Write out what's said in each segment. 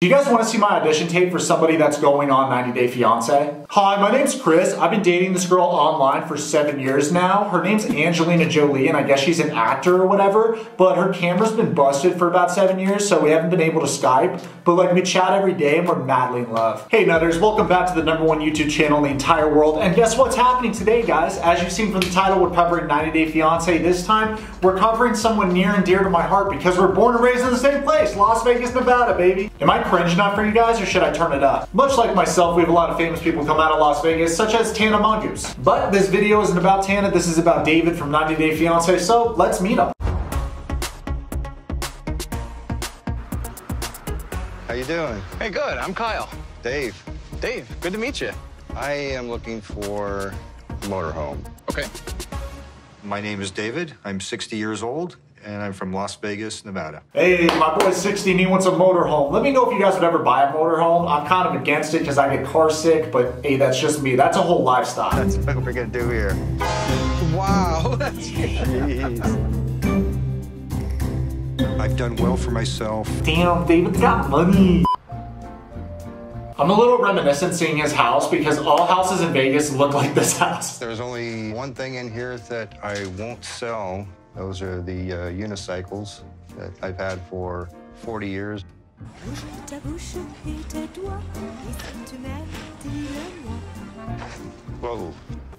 Do you guys want to see my audition tape for somebody that's going on 90 Day Fiance? Hi, my name's Chris. I've been dating this girl online for seven years now. Her name's Angelina Jolie, and I guess she's an actor or whatever, but her camera's been busted for about seven years, so we haven't been able to Skype. But like, we chat every day and we're madly in love. Hey, Nutters, welcome back to the number one YouTube channel in the entire world. And guess what's happening today, guys? As you've seen from the title, we're covering 90 Day Fiance. This time, we're covering someone near and dear to my heart because we're born and raised in the same place, Las Vegas, Nevada, baby. Am I cringe enough for you guys or should I turn it up? Much like myself, we have a lot of famous people come out of Las Vegas, such as Tana Mongoose. But this video isn't about Tana, this is about David from 90 Day Fiancé, so let's meet him. How you doing? Hey, good. I'm Kyle. Dave. Dave, good to meet you. I am looking for a motorhome. Okay. My name is David. I'm 60 years old and I'm from Las Vegas, Nevada. Hey, my boy's 60 and he wants a motorhome. Let me know if you guys would ever buy a motorhome. I'm kind of against it because I get car sick, but hey, that's just me. That's a whole lifestyle. That's what we're gonna do here. Wow, that's Jeez. I've done well for myself. Damn, David's got money. I'm a little reminiscent seeing his house because all houses in Vegas look like this house. There's only one thing in here that I won't sell. Those are the uh, unicycles that I've had for 40 years.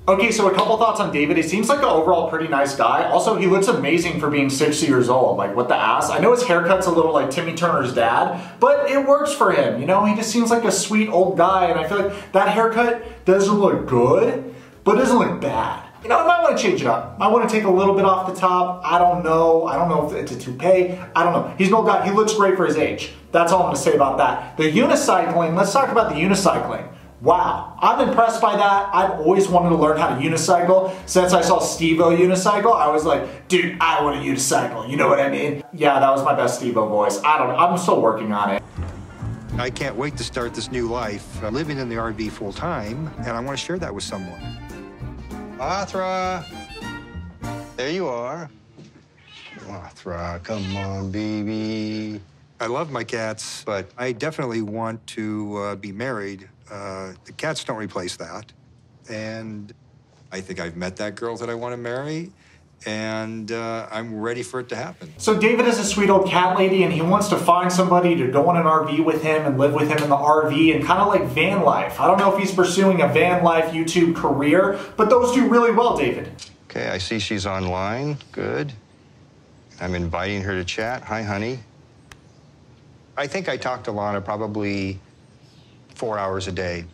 Okay, so a couple thoughts on David. He seems like an overall pretty nice guy. Also, he looks amazing for being 60 years old. Like, what the ass? I know his haircut's a little like Timmy Turner's dad, but it works for him. You know, he just seems like a sweet old guy, and I feel like that haircut doesn't look good, but it doesn't look bad. You know, I might want to change it up. I want to take a little bit off the top. I don't know. I don't know if it's a toupee. I don't know. He's an old guy. He looks great for his age. That's all I'm going to say about that. The unicycling, let's talk about the unicycling. Wow, I'm impressed by that. I've always wanted to learn how to unicycle. Since I saw Steve-O unicycle, I was like, dude, I want to unicycle. You know what I mean? Yeah, that was my best Steve-O voice. I don't I'm still working on it. I can't wait to start this new life, uh, living in the RV full time, and I want to share that with someone. Mothra. There you are. Mothra, come on, baby. I love my cats, but I definitely want to uh, be married. Uh, the cats don't replace that. And I think I've met that girl that I want to marry, and uh, I'm ready for it to happen. So David is a sweet old cat lady and he wants to find somebody to go on an RV with him and live with him in the RV and kind of like van life. I don't know if he's pursuing a van life YouTube career, but those do really well, David. Okay, I see she's online. Good. I'm inviting her to chat. Hi, honey. I think I talk to Lana probably four hours a day.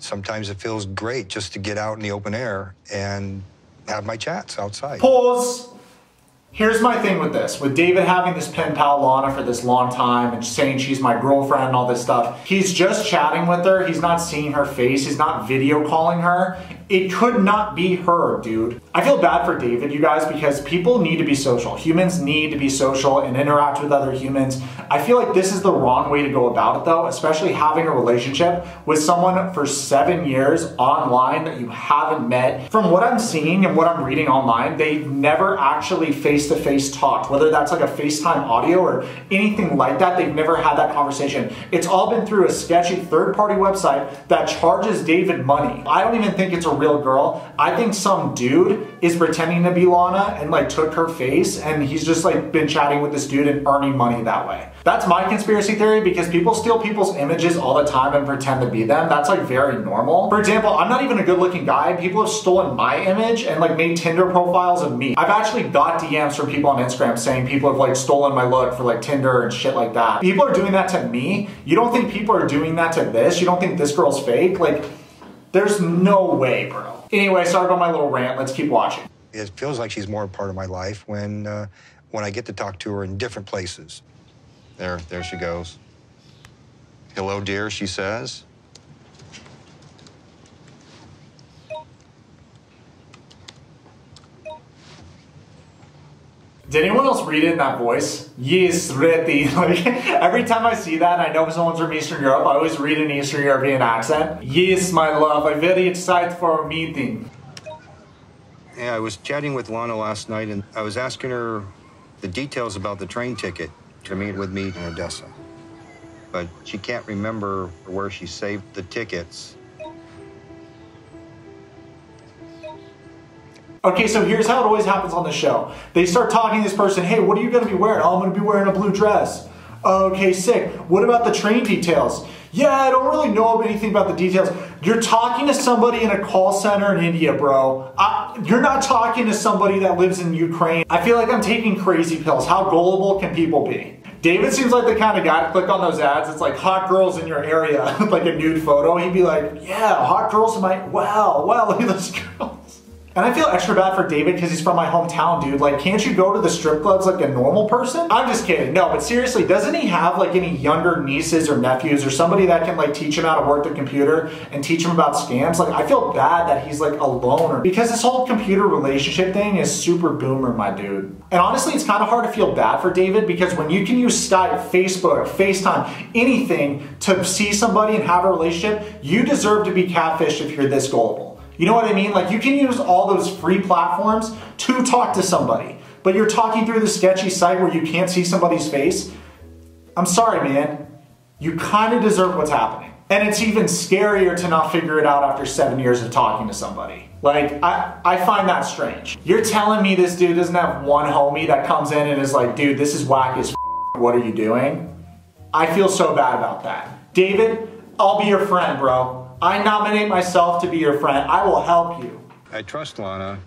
Sometimes it feels great just to get out in the open air and have my chats outside. Pause. Here's my thing with this. With David having this pen pal Lana for this long time and saying she's my girlfriend and all this stuff, he's just chatting with her. He's not seeing her face. He's not video calling her. It could not be her, dude. I feel bad for David, you guys, because people need to be social. Humans need to be social and interact with other humans. I feel like this is the wrong way to go about it, though, especially having a relationship with someone for seven years online that you haven't met. From what I'm seeing and what I'm reading online, they've never actually face to face talked, whether that's like a FaceTime audio or anything like that. They've never had that conversation. It's all been through a sketchy third party website that charges David money. I don't even think it's a real girl. I think some dude is pretending to be Lana and like took her face and he's just like been chatting with this dude and earning money that way. That's my conspiracy theory because people steal people's images all the time and pretend to be them. That's like very normal. For example, I'm not even a good looking guy. People have stolen my image and like made Tinder profiles of me. I've actually got DMs from people on Instagram saying people have like stolen my look for like Tinder and shit like that. People are doing that to me. You don't think people are doing that to this? You don't think this girl's fake? Like, there's no way, bro. Anyway, sorry about my little rant. Let's keep watching. It feels like she's more a part of my life when, uh, when I get to talk to her in different places. There, there she goes. Hello, dear, she says. Did anyone else read it in that voice? Yes, ready. Like every time I see that, I know someone's from Eastern Europe. I always read an Eastern European accent. Yes, my love. I'm very excited for our meeting. Yeah, I was chatting with Lana last night, and I was asking her the details about the train ticket to meet with me in Odessa. but she can't remember where she saved the tickets. Okay, so here's how it always happens on the show. They start talking to this person, hey, what are you gonna be wearing? Oh, I'm gonna be wearing a blue dress. Okay, sick. What about the train details? Yeah, I don't really know anything about the details. You're talking to somebody in a call center in India, bro. I, you're not talking to somebody that lives in Ukraine. I feel like I'm taking crazy pills. How gullible can people be? David seems like the kind of guy to click on those ads. It's like hot girls in your area, like a nude photo. He'd be like, yeah, hot girls in my, wow, wow, look at this girls. And I feel extra bad for David because he's from my hometown, dude. Like, can't you go to the strip clubs like a normal person? I'm just kidding. No, but seriously, doesn't he have like any younger nieces or nephews or somebody that can like teach him how to work the computer and teach him about scams? Like, I feel bad that he's like a loner because this whole computer relationship thing is super boomer, my dude. And honestly, it's kind of hard to feel bad for David because when you can use Skype, Facebook, FaceTime, anything to see somebody and have a relationship, you deserve to be catfished if you're this gullible. You know what I mean? Like you can use all those free platforms to talk to somebody, but you're talking through the sketchy site where you can't see somebody's face. I'm sorry, man. You kind of deserve what's happening. And it's even scarier to not figure it out after seven years of talking to somebody. Like, I, I find that strange. You're telling me this dude doesn't have one homie that comes in and is like, dude, this is whack as what are you doing? I feel so bad about that. David, I'll be your friend, bro. I nominate myself to be your friend. I will help you. I trust Lana.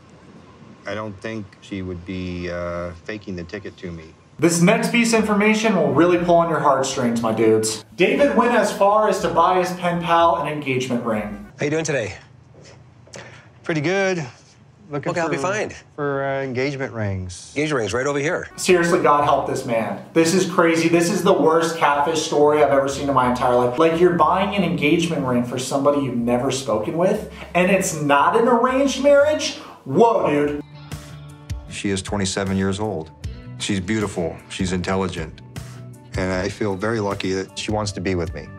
I don't think she would be uh, faking the ticket to me. This next piece of information will really pull on your heartstrings, my dudes. David went as far as to buy his pen pal an engagement ring. How you doing today? Pretty good. Looking What can I help you find? For uh, engagement rings. Engagement rings right over here. Seriously, God help this man. This is crazy. This is the worst catfish story I've ever seen in my entire life. Like, you're buying an engagement ring for somebody you've never spoken with, and it's not an arranged marriage? Whoa, dude. She is 27 years old. She's beautiful. She's intelligent. And I feel very lucky that She wants to be with me.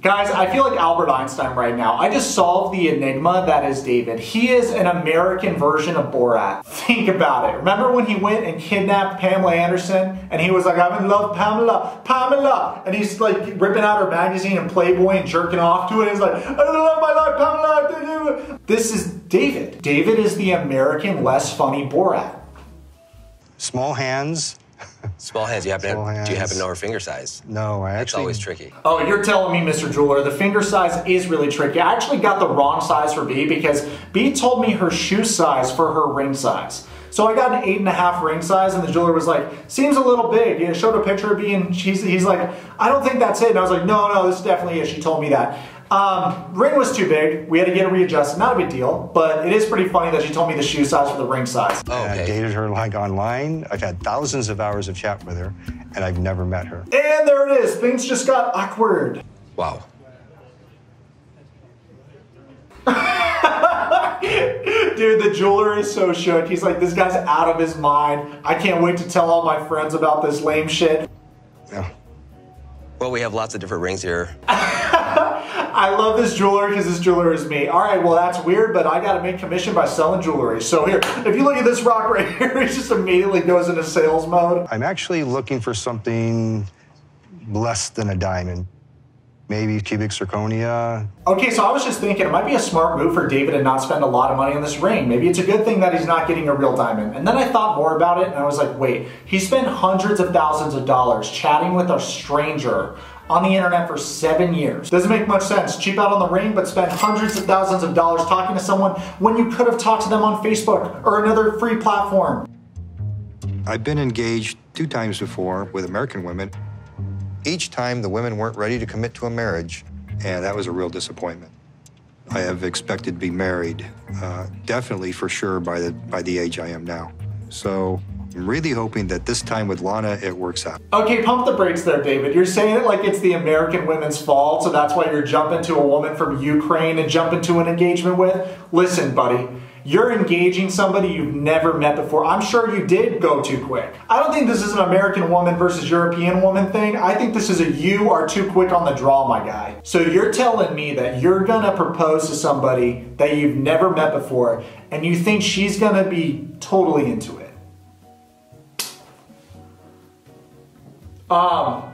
Guys, I feel like Albert Einstein right now. I just solved the enigma that is David. He is an American version of Borat. Think about it. Remember when he went and kidnapped Pamela Anderson and he was like, I'm in love, Pamela, Pamela. And he's like ripping out her magazine and Playboy and jerking off to it. He's like, I love my life, Pamela. This is David. David is the American less funny Borat. Small hands. Small hands. You happen to Small have, do you happen hands. to know her finger size? No, I That's actually. always tricky. Oh, you're telling me, Mr. Jeweler, the finger size is really tricky. I actually got the wrong size for B because B told me her shoe size for her ring size. So I got an eight and a half ring size, and the jeweler was like, "Seems a little big." Yeah, showed a picture of B, and she's, he's like, "I don't think that's it." And I was like, "No, no, this definitely is." She told me that. Um, ring was too big. We had to get it readjusted. Not a big deal, but it is pretty funny that she told me the shoe size for the ring size. Oh, I dated her like online. I've had thousands of hours of chat with her, and I've never met her. And there it is. Things just got awkward. Wow. Dude, the jeweler is so shook. He's like, this guy's out of his mind. I can't wait to tell all my friends about this lame shit. Yeah. Well, we have lots of different rings here. I love this jeweler because this jeweler is me. All right, well, that's weird, but I got to make commission by selling jewelry. So here, if you look at this rock right here, he just immediately goes into sales mode. I'm actually looking for something less than a diamond. Maybe cubic zirconia. Okay, so I was just thinking it might be a smart move for David to not spend a lot of money on this ring. Maybe it's a good thing that he's not getting a real diamond. And then I thought more about it and I was like, wait, he spent hundreds of thousands of dollars chatting with a stranger on the internet for seven years. Doesn't make much sense. Cheap out on the ring, but spend hundreds of thousands of dollars talking to someone when you could have talked to them on Facebook or another free platform. I've been engaged two times before with American women, Each time the women weren't ready to commit to a marriage. and that was a real disappointment. I have expected to be married, uh, definitely for sure by the by the age I am now. So I'm really hoping that this time with Lana it works out. Okay, pump the brakes there, David. You're saying it like it's the American women's fault, so that's why you're jumping to a woman from Ukraine and jumping to an engagement with? Listen, buddy, you're engaging somebody you've never met before. I'm sure you did go too quick. I don't think this is an American woman versus European woman thing. I think this is a you are too quick on the draw, my guy. So you're telling me that you're gonna propose to somebody that you've never met before, and you think she's gonna be totally into it. Um,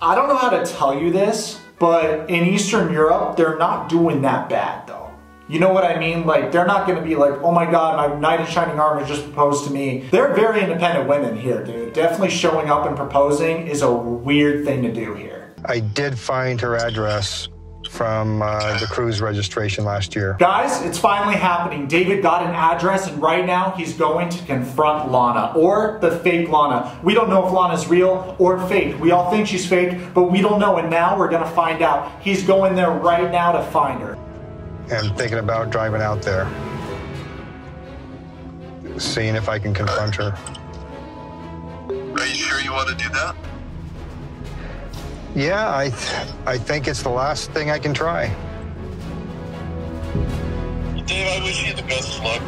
I don't know how to tell you this, but in Eastern Europe, they're not doing that bad though. You know what I mean? Like, they're not gonna be like, oh my god, my knight in shining armor just proposed to me. They're very independent women here, dude. Definitely showing up and proposing is a weird thing to do here. I did find her address from uh, the cruise registration last year. Guys, it's finally happening. David got an address and right now he's going to confront Lana or the fake Lana. We don't know if Lana's real or fake. We all think she's fake, but we don't know and now we're gonna find out. He's going there right now to find her. And thinking about driving out there. Seeing if I can confront her. Are you sure you want to do that? Yeah, I, th- I think it's the last thing I can try. Dave, I wish you the best of luck.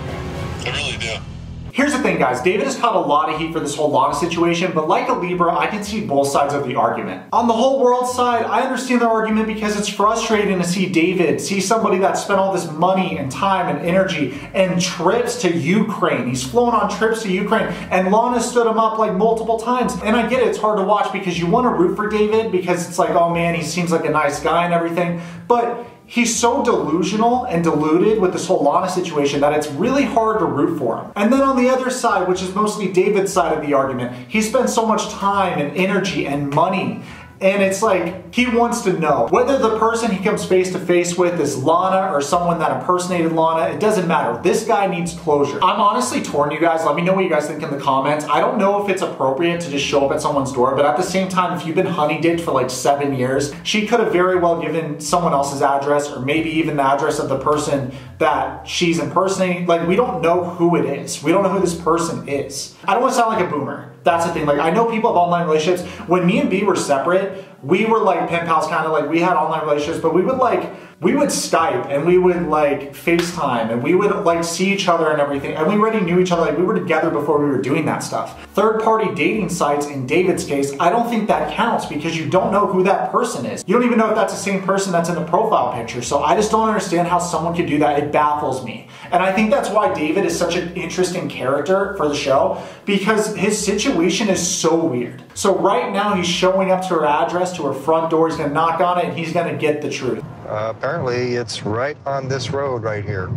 I really do. Here's the thing, guys. David has caught a lot of heat for this whole Lana situation, but like a Libra, I can see both sides of the argument. On the whole world side, I understand the argument because it's frustrating to see David, see somebody that spent all this money and time and energy and trips to Ukraine. He's flown on trips to Ukraine, and Lana stood him up like multiple times. And I get it, it's hard to watch because you want to root for David because it's like, oh man, he seems like a nice guy and everything. But he's so delusional and deluded with this whole Lana situation that it's really hard to root for him. And then on the other side, which is mostly David's side of the argument, he spent so much time and energy and money and it's like, he wants to know whether the person he comes face to face with is Lana or someone that impersonated Lana. It doesn't matter. This guy needs closure. I'm honestly torn, you guys. Let me know what you guys think in the comments. I don't know if it's appropriate to just show up at someone's door, but at the same time, if you've been honey dicked for like seven years, she could have very well given someone else's address or maybe even the address of the person that she's impersonating. Like, we don't know who it is. We don't know who this person is. I don't want to sound like a boomer. That's the thing. Like, I know people have online relationships. When me and B were separate, we were like pen pals, kind of like we had online relationships, but we would like we would Skype and we would like FaceTime and we would like see each other and everything. And we already knew each other. Like we were together before we were doing that stuff. Third party dating sites in David's case, I don't think that counts because you don't know who that person is. You don't even know if that's the same person that's in the profile picture. So I just don't understand how someone could do that. It baffles me. And I think that's why David is such an interesting character for the show because his situation is so weird. So right now he's showing up to her address, to her front door. He's gonna knock on it and he's gonna get the truth. Uh, apparently, it's right on this road right here.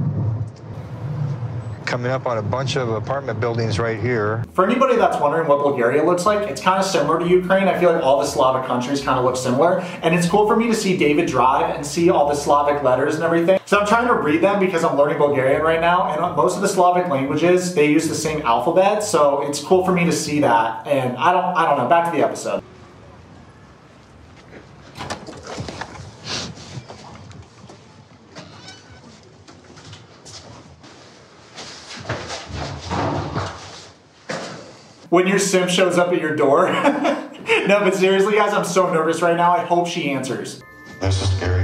Coming up on a bunch of apartment buildings right here. For anybody that's wondering what Bulgaria looks like, it's kind of similar to Ukraine. I feel like all the Slavic countries kind of look similar. And it's cool for me to see David drive and see all the Slavic letters and everything. So I'm trying to read them because I'm learning Bulgarian right now. And most of the Slavic languages, they use the same alphabet. So it's cool for me to see that. And I don't, I don't know, back to the episode. When your sim shows up at your door. no, but seriously, guys, I'm so nervous right now. I hope she answers. This is scary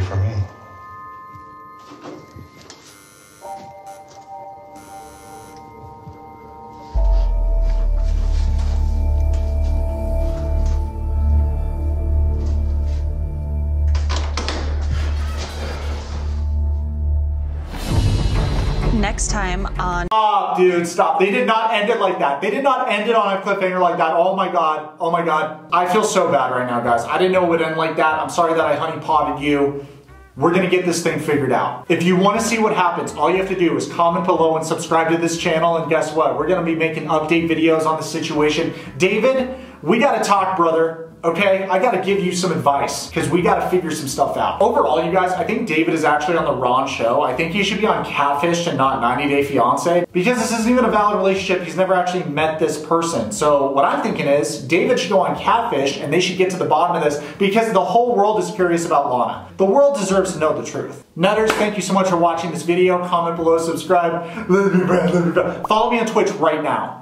Next time on Stop, dude, stop. They did not end it like that. They did not end it on a cliffhanger like that. Oh my god. Oh my god. I feel so bad right now, guys. I didn't know it would end like that. I'm sorry that I honey potted you. We're gonna get this thing figured out. If you wanna see what happens, all you have to do is comment below and subscribe to this channel, and guess what? We're gonna be making update videos on the situation. David, we gotta talk, brother. Okay, I gotta give you some advice because we gotta figure some stuff out. Overall, you guys, I think David is actually on the wrong show. I think he should be on Catfish and not 90 Day Fiance because this isn't even a valid relationship. He's never actually met this person. So, what I'm thinking is David should go on Catfish and they should get to the bottom of this because the whole world is curious about Lana. The world deserves to know the truth. Nutters, thank you so much for watching this video. Comment below, subscribe. Follow me on Twitch right now.